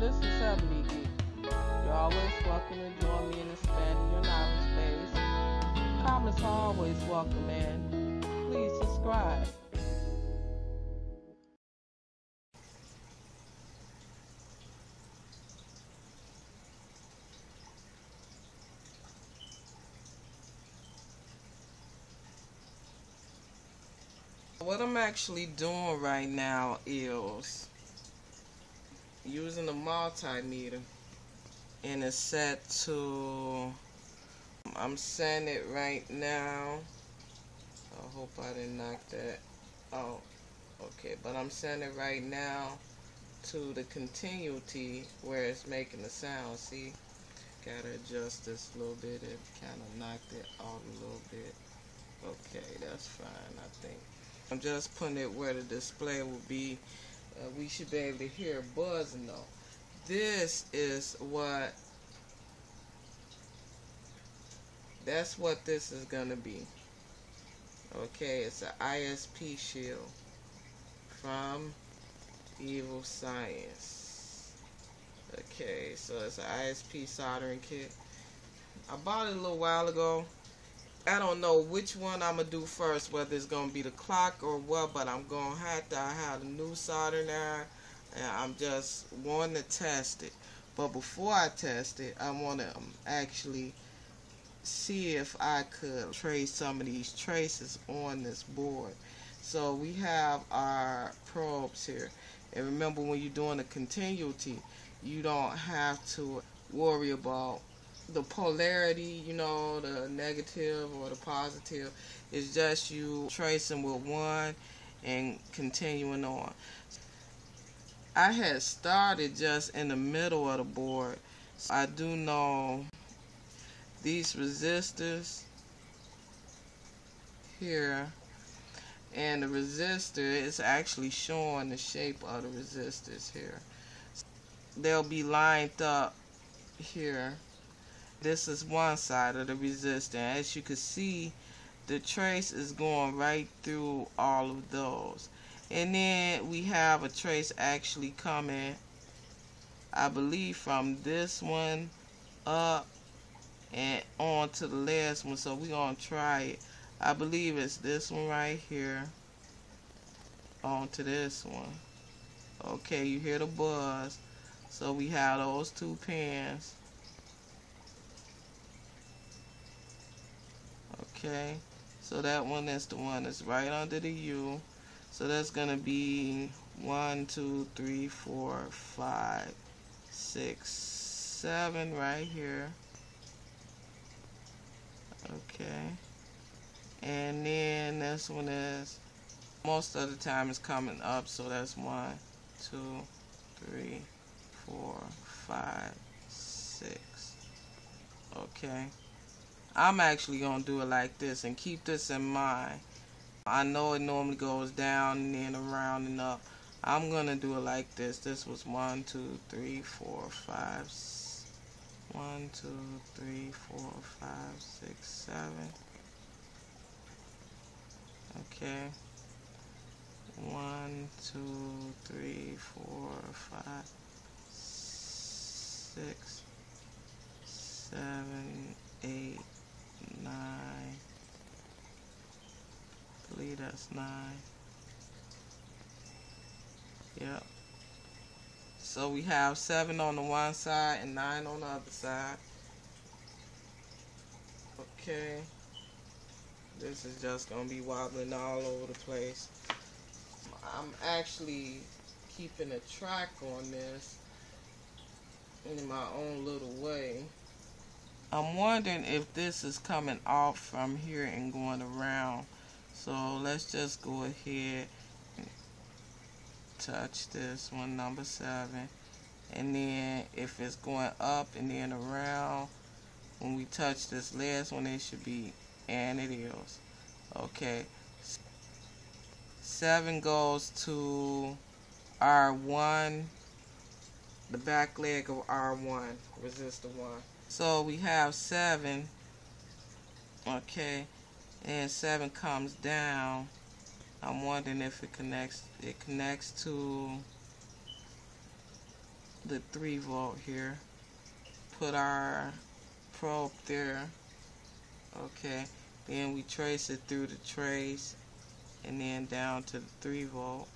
this is Ebony Geek. You're always welcome to join me in expanding your knowledge base. Comments are always welcome, and please subscribe. What I'm actually doing right now is using the multimeter and it's set to I'm setting it right now. I hope I didn't knock that oh okay but I'm setting it right now to the continuity where it's making the sound. See gotta adjust this a little bit it kind of knocked it out a little bit. Okay that's fine I think. I'm just putting it where the display will be. Uh, we should be able to hear buzzing though. This is what, that's what this is going to be. Okay, it's an ISP shield from Evil Science. Okay, so it's an ISP soldering kit. I bought it a little while ago. I don't know which one I'm gonna do first, whether it's gonna be the clock or what, but I'm gonna have to I have a new solder now, and I'm just wanting to test it. But before I test it, I want to um, actually see if I could trace some of these traces on this board. So we have our probes here. And remember when you're doing a continuity, you don't have to worry about the polarity, you know, the negative or the positive. It's just you tracing with one and continuing on. I had started just in the middle of the board. So I do know these resistors here and the resistor is actually showing the shape of the resistors here. They'll be lined up here this is one side of the resistor. As you can see, the trace is going right through all of those. And then we have a trace actually coming, I believe, from this one up and on to the last one. So we're going to try it. I believe it's this one right here on to this one. Okay, you hear the buzz. So we have those two pins. Okay. So that one is the one that's right under the U. So that's gonna be one two three four five six seven right here. Okay. And then this one is most of the time it's coming up so that's one two three four five six. Okay I'm actually going to do it like this and keep this in mind. I know it normally goes down and then around and up. I'm going to do it like this. This was 1, 2, 3, 4, 5, 1, 2, 3, 4, 5, 6, 7. Okay. 1, 2, 3, 4, 5, 6, 7, 8, nine. I believe that's nine. Yep. So we have seven on the one side and nine on the other side. Okay. This is just going to be wobbling all over the place. I'm actually keeping a track on this in my own little. I'm wondering if this is coming off from here and going around. So let's just go ahead and touch this one, number seven. And then if it's going up and then around, when we touch this last one, it should be, and it is. Okay. Seven goes to R1, the back leg of R1, resistor 1. So we have 7, okay, and 7 comes down. I'm wondering if it connects, it connects to the 3 volt here. Put our probe there. Okay. Then we trace it through the trace and then down to the 3 volt.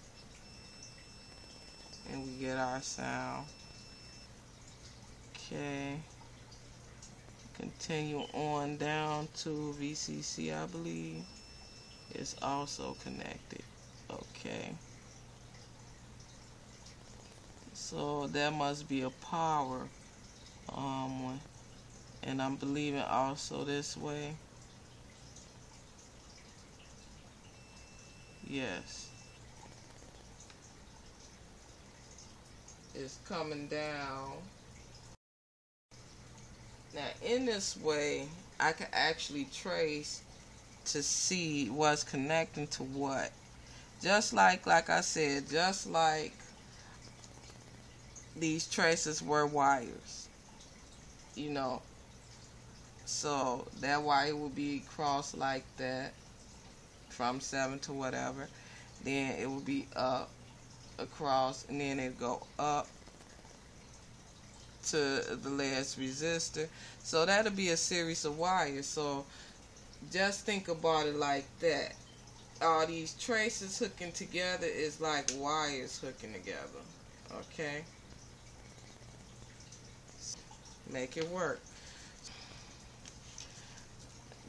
And we get our sound. Okay continue on down to VCC I believe. It's also connected. Okay. So that must be a power um one. And I'm believing also this way. Yes. It's coming down now in this way I can actually trace to see what's connecting to what just like like I said just like these traces were wires you know so that wire will be crossed like that from 7 to whatever. Then it will be up across and then it go up to the last resistor. So that'll be a series of wires. So just think about it like that. All these traces hooking together is like wires hooking together. Okay? Make it work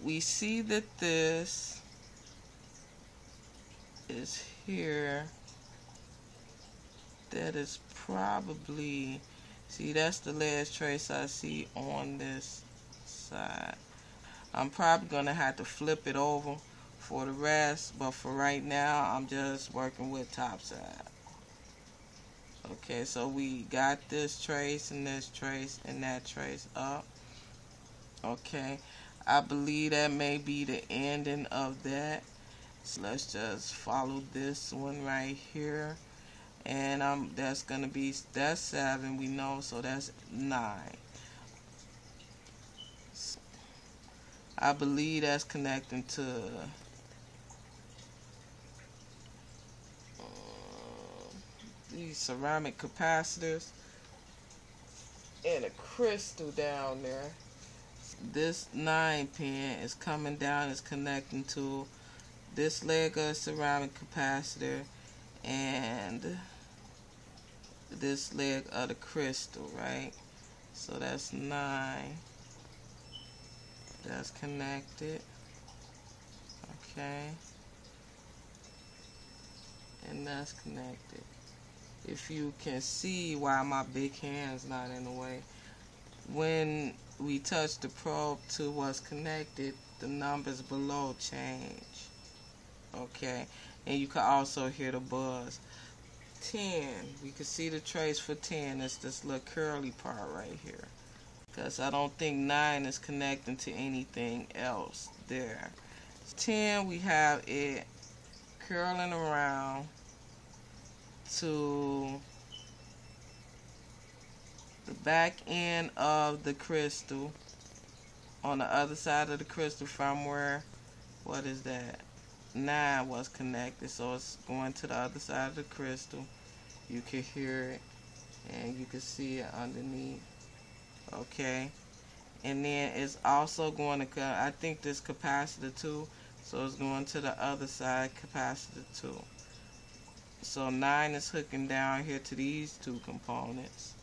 we see that this is here that is probably see that's the last trace I see on this side I'm probably gonna have to flip it over for the rest but for right now I'm just working with top side okay so we got this trace and this trace and that trace up okay I believe that may be the ending of that. So let's just follow this one right here. And um, that's to be, that's 7 we know, so that's 9. I believe that's connecting to uh, these ceramic capacitors and a crystal down there this 9 pin is coming down is connecting to this leg of ceramic capacitor and this leg of the crystal right? So that's 9 that's connected. Okay. And that's connected. If you can see why my big hand's not in the way when we touch the probe to what's connected, the numbers below change. Okay, and you can also hear the buzz. 10, we can see the trace for 10. It's this little curly part right here. Because I don't think 9 is connecting to anything else there. 10, we have it curling around to the back end of the crystal on the other side of the crystal from where what is that 9 was connected so it's going to the other side of the crystal. You can hear it and you can see it underneath okay? And then it's also going to I think this capacitor too so it's going to the other side capacitor too so 9 is hooking down here to these two components.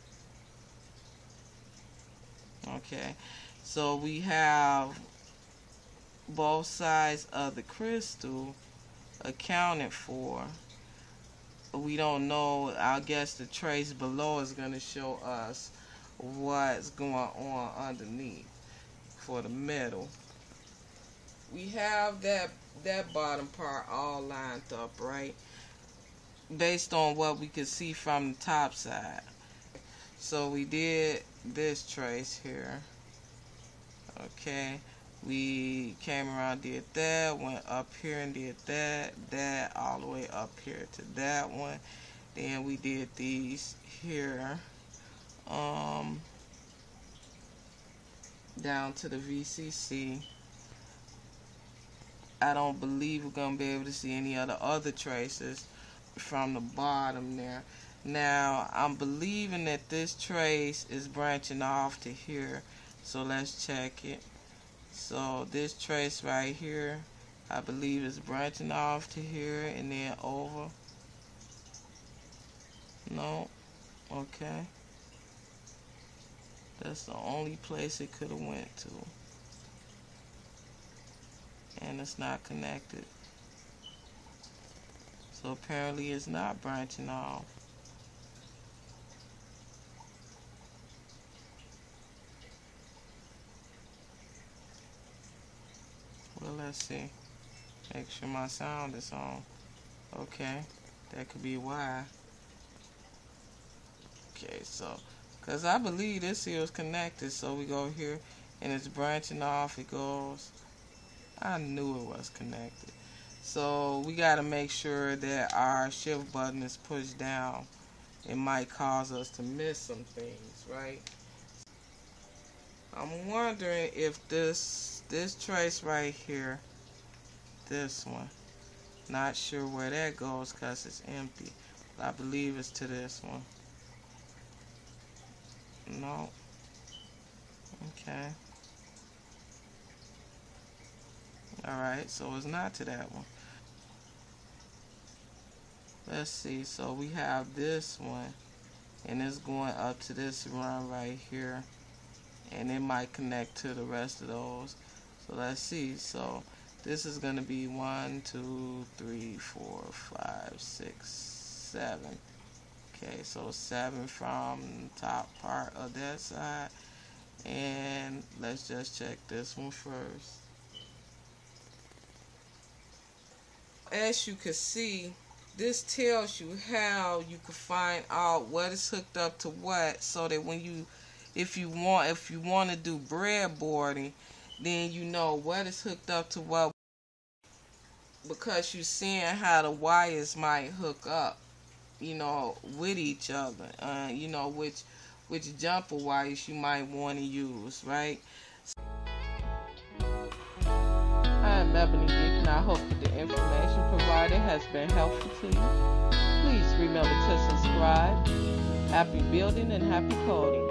Okay so we have both sides of the crystal accounted for. We don't know. I guess the trace below is going to show us what's going on underneath for the metal. We have that that bottom part all lined up right? Based on what we could see from the top side. So we did this trace here. Okay we came around did that went up here and did that that all the way up here to that one then we did these here um down to the VCC I don't believe we're gonna be able to see any other other traces from the bottom there Now, I'm believing that this trace is branching off to here. So let's check it. So this trace right here, I believe is branching off to here and then over. No. Okay. That's the only place it could have went to. And it's not connected. So apparently it's not branching off. Let's see. Make sure my sound is on. Okay, that could be why. Okay, so, because I believe this here is connected, so we go here, and it's branching off, it goes, I knew it was connected. So, we got to make sure that our shift button is pushed down. It might cause us to miss some things, right? I'm wondering if this this trace right here, this one, not sure where that goes because it's empty. I believe it's to this one. No. Okay. Alright, so it's not to that one. Let's see, so we have this one, and it's going up to this run right here, and it might connect to the rest of those. So let's see, so this is going to be one, two, three, four, five, six, seven. Okay, so 7 from top part of that side. And let's just check this one first. As you can see, this tells you how you can find out what is hooked up to what so that when you if you want if you want to do breadboarding then you know what is hooked up to what because you're seeing how the wires might hook up you know, with each other. Uh, you know, which which jumper wires you might want to use, right? I'm Ebony Geek, and I hope that the information provided has been helpful to you. Please remember to subscribe. Happy building and happy coding.